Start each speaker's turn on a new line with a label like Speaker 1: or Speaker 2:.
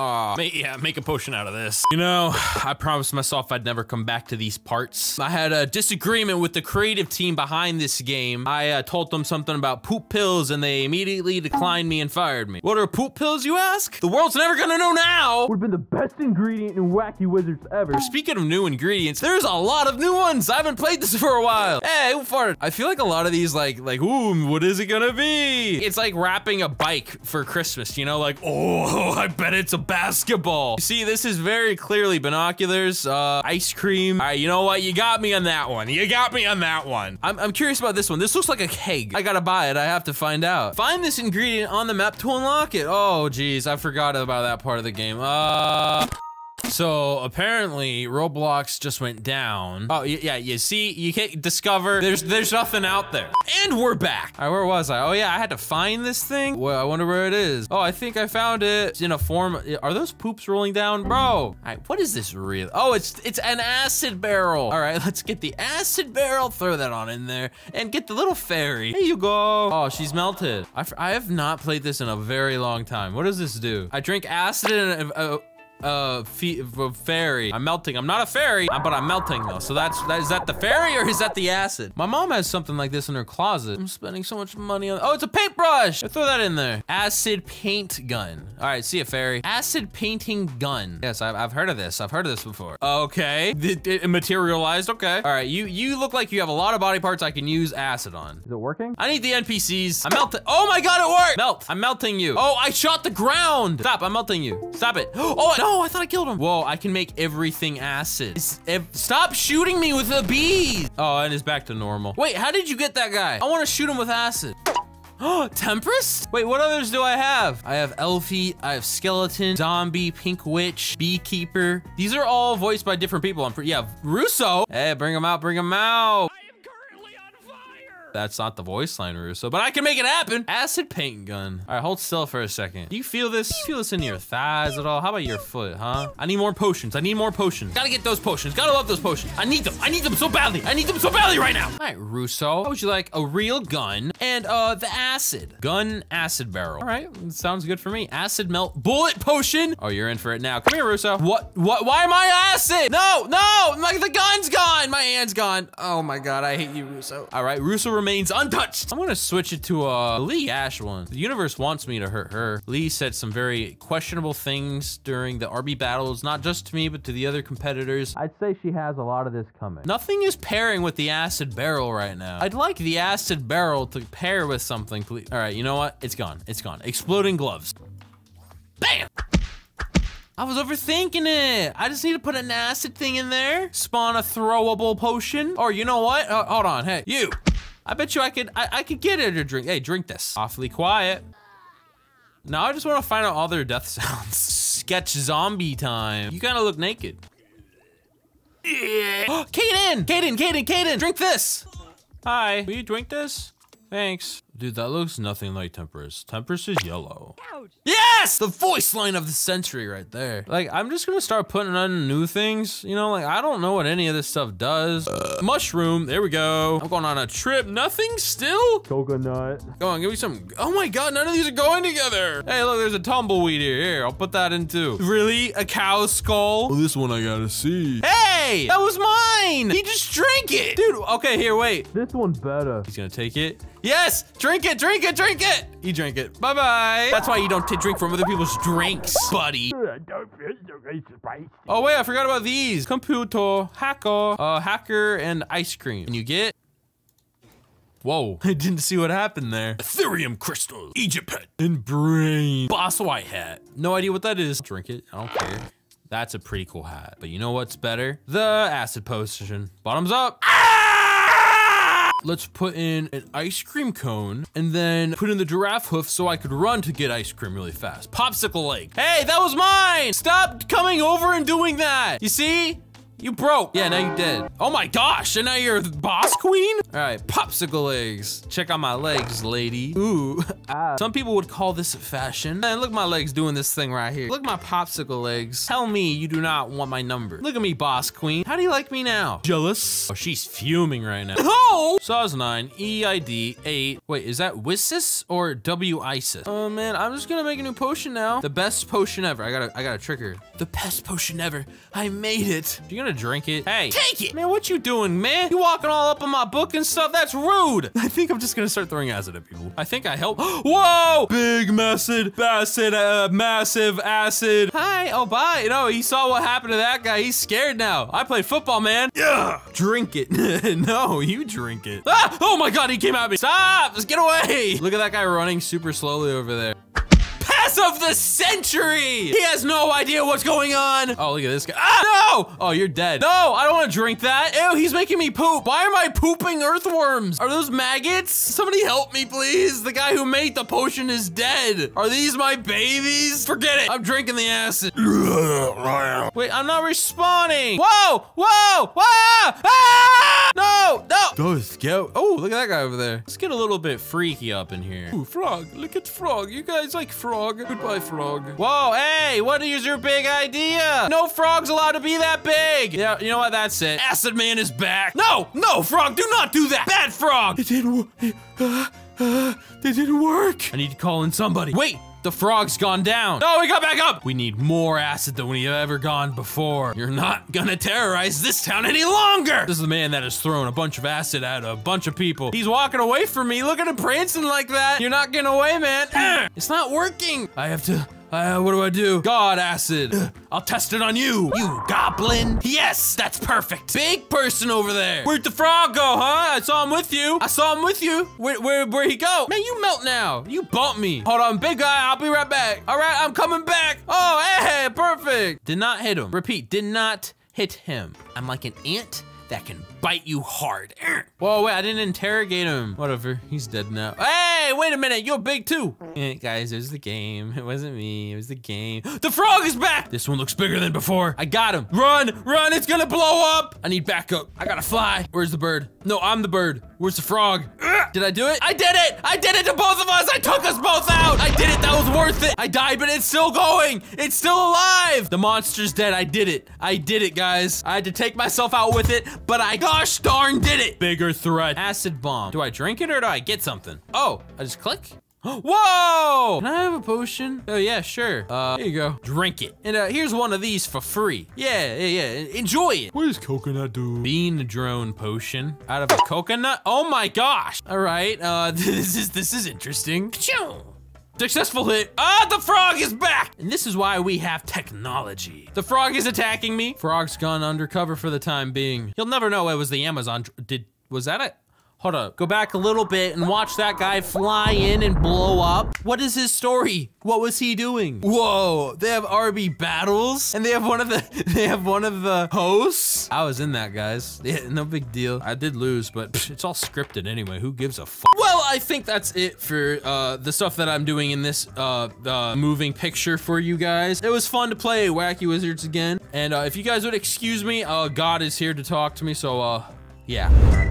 Speaker 1: Oh, ma- yeah, make a potion out of this. You know, I promised myself I'd never come back to these parts. I had a disagreement with the creative team behind this game. I uh, told them something about poop pills and they immediately declined me and fired me. What are poop pills, you ask? The world's never gonna know now.
Speaker 2: Would have been the best ingredient in Wacky Wizards ever.
Speaker 1: Speaking of new ingredients, there's a lot of new ones. I haven't played this for a while. Hey, who farted? I feel like a lot of these, like, like, ooh, what is it gonna be? It's like wrapping a bike for Christmas, you know, like, oh, I bet it's a basketball. You see, this is very clearly binoculars, uh, ice cream. All right, you know what? You got me on that one. You got me on that one. I'm, I'm curious about this one. This looks like a keg. I gotta buy it. I have to find out. Find this ingredient on the map to unlock it. Oh, geez, I forgot about that part of the game. Uh... So apparently Roblox just went down. Oh yeah, you see, you can't discover. There's there's nothing out there, and we're back. All right, where was I? Oh yeah, I had to find this thing. Well, I wonder where it is. Oh, I think I found it. It's in a form. Are those poops rolling down, bro? All right, what is this real? Oh, it's it's an acid barrel. All right, let's get the acid barrel. Throw that on in there, and get the little fairy. Here you go. Oh, she's melted. I, I have not played this in a very long time. What does this do? I drink acid and. Uh, uh, fairy. I'm melting. I'm not a fairy, but I'm melting though. So that's, that, is that the fairy or is that the acid? My mom has something like this in her closet. I'm spending so much money on, oh, it's a paintbrush. I throw that in there. Acid paint gun. All right, see a fairy. Acid painting gun. Yes, I've, I've heard of this. I've heard of this before. Okay, it, it materialized, okay. All right, you, you look like you have a lot of body parts I can use acid on.
Speaker 2: Is it working?
Speaker 1: I need the NPCs. I'm melting. Oh my God, it worked. Melt, I'm melting you. Oh, I shot the ground. Stop, I'm melting you. Stop it. Oh, no. Oh, I thought I killed him. Whoa, I can make everything acid. stop shooting me with the bees. Oh, and it's back to normal. Wait, how did you get that guy? I want to shoot him with acid. Oh, Tempest? Wait, what others do I have? I have Elfie, I have Skeleton, Zombie, Pink Witch, Beekeeper. These are all voiced by different people. I'm pretty, yeah, Russo. Hey, bring him out, bring him out. That's not the voice line, Russo, but I can make it happen. Acid paint gun. All right, hold still for a second. Do you feel this? You Feel this in your thighs at all? How about your foot, huh? I need more potions. I need more potions. Gotta get those potions. Gotta love those potions. I need them. I need them so badly. I need them so badly right now. All right, Russo. How would you like a real gun and uh the acid? Gun acid barrel. All right, sounds good for me. Acid melt bullet potion. Oh, you're in for it now. Come here, Russo. What? What? Why am I acid? No, no, like the gun's gone. My hand's gone. Oh my God, I hate you, Russo. All right, Russo remains untouched. I'm gonna switch it to uh, Leah Ashe one. The universe wants me to hurt her. Leah said some very questionable things during the RB battles, not just to me, but to the other competitors. I'd say she has a lot of this coming. Nothing is pairing with the acid barrel right now. I'd like the acid barrel to pair with something, please. All right, you know what? It's gone. It's gone. Exploding gloves. Bam! I was overthinking it. I just need to put an acid thing in there, spawn a throwable potion. Or you know what? Uh, hold on, hey, you. I bet you I could, I, I could get it or drink. Hey, drink this. Awfully quiet. Now I just want to find out all their death sounds. Sketch zombie time. You kind of look naked. Yeah. Kaden! Kaden, Kaden, Kaden, drink this! Hi, will you drink this? Thanks. Dude, that looks nothing like Tempest. Tempest is yellow. Ouch. Yes! The voice line of the century right there. Like, I'm just gonna start putting on new things. You know, like, I don't know what any of this stuff does. Uh, mushroom, there we go. I'm going on a trip. Nothing still?
Speaker 2: Coconut.
Speaker 1: Go on, give me some. Oh my god, none of these are going together. Hey, look, there's a tumbleweed here. Here, I'll put that in too. Really? A cow skull? Well, this one I gotta see. Hey! That was mine! He just drank it! Dude, okay, here, wait.
Speaker 2: This one's better.
Speaker 1: He's gonna take it. Yes! Drink it, drink it, drink it! He drank it. Bye-bye. That's why you don't drink from other people's drinks, buddy. Oh, wait, I forgot about these. Computer, hacker, uh, hacker, and ice cream. And you get... Whoa, I didn't see what happened there. Ethereum crystal, Egypt pet, and brain. Boss white hat. No idea what that is. Drink it, I don't care. That's a pretty cool hat. But you know what's better? The acid potion. Bottoms up. Ah! Let's put in an ice cream cone and then put in the giraffe hoof so I could run to get ice cream really fast. Popsicle leg. Hey, that was mine! Stop coming over and doing that! You see? You broke. Yeah, now you did. Oh my gosh, and now you're boss queen? All right, popsicle legs. Check out my legs, lady. Ooh.
Speaker 2: Ah.
Speaker 1: Some people would call this fashion. Man, look at my legs doing this thing right here. Look at my popsicle legs. Tell me you do not want my number. Look at me, boss queen. How do you like me now? Jealous? Oh, she's fuming right now. Oh! Saws 9, EID 8. Wait, is that Wissis or W ISIS? Oh man, I'm just gonna make a new potion now. The best potion ever. I gotta I gotta trick her. The best potion ever. I made it. You gonna drink it? Hey, take it! Man, what you doing, man? You walking all up on my book and stuff? That's rude. I think I'm just gonna start throwing acid at people. I think I help. Whoa! Big massive, acid, uh, massive acid. Hi, oh bye. You know, he saw what happened to that guy. He's scared now. I played football, man. Yeah. Drink it. no, you drink it. Ah! Oh my god, he came at me. Stop! Just get away. Look at that guy running super slowly over there. Pass of the century! He has no idea what's going on! Oh, look at this guy. Ah, no! Oh, you're dead. No, I don't want to drink that. Ew, he's making me poop. Why am I pooping earthworms? Are those maggots? Somebody help me, please. The guy who made the potion is dead. Are these my babies? Forget it. I'm drinking the acid. Wait, I'm not respawning. Whoa! Whoa! Whoa! Ah! No! No! Those go. Oh, look at that guy over there. Let's get a little bit freaky up in here. Ooh, frog. Look at frog. You guys like frog. Goodbye, frog. Whoa, hey, what is your big idea? No frog's allowed to be that big. Yeah, you know what? That's it. Acid Man is back. No, no, frog, do not do that. Bad frog. It didn't work. Uh, uh, it didn't work. I need to call in somebody. Wait, the frog's gone down. No, we got back up. We need more acid than we've ever gone before. You're not gonna terrorize this town any longer. This is the man that has thrown a bunch of acid at a bunch of people. He's walking away from me. Look at him prancing like that. You're not getting away, man. It's not working. I have to. Uh, what do I do? God acid. I'll test it on you, you goblin. Yes, that's perfect. Big person over there. Where'd the frog go, huh? I saw him with you. I saw him with you. Where, where, where'd he go? Man, you melt now. You bumped me. Hold on, big guy. I'll be right back. All right, I'm coming back. Oh, hey, perfect. Did not hit him. Repeat, did not hit him. I'm like an ant that can bite you hard. Whoa, wait, I didn't interrogate him. Whatever, he's dead now. Hey, wait a minute, you're big too. Eh, guys, it was the game. It wasn't me, it was the game. The frog is back! This one looks bigger than before. I got him. Run, run, it's gonna blow up. I need backup. I gotta fly. Where's the bird? No, I'm the bird. Where's the frog? Did I do it? I did it! I did it to both of us! I took us both out! I did it, that was worth it! I died, but it's still going! It's still alive! The monster's dead, I did it. I did it, guys. I had to take myself out with it, but I gosh darn did it! Bigger threat. Acid bomb. Do I drink it or do I get something? Oh, I just click? Whoa! Can I have a potion? Oh yeah, sure. Uh, here you go. Drink it. And uh, here's one of these for free. Yeah, yeah, yeah. Enjoy it.
Speaker 2: What does coconut do?
Speaker 1: Bean drone potion out of a coconut. Oh my gosh! All right, uh, this is this is interesting. Ka-chow. Successful hit. Ah, the frog is back! And this is why we have technology. The frog is attacking me. Frog's gone undercover for the time being. You'll never know it was the Amazon. Did was that it? Hold up. Go back a little bit and watch that guy fly in and blow up. What is his story? What was he doing? Whoa, they have RB battles and they have one of the they have one of the hosts. I was in that, guys. Yeah, no big deal. I did lose, but it's all scripted anyway. Who gives a f Well, I think that's it for uh, the stuff that I'm doing in this uh, uh, moving picture for you guys. It was fun to play Wacky Wizards again. And uh, if you guys would excuse me, uh, God is here to talk to me. So, uh, yeah.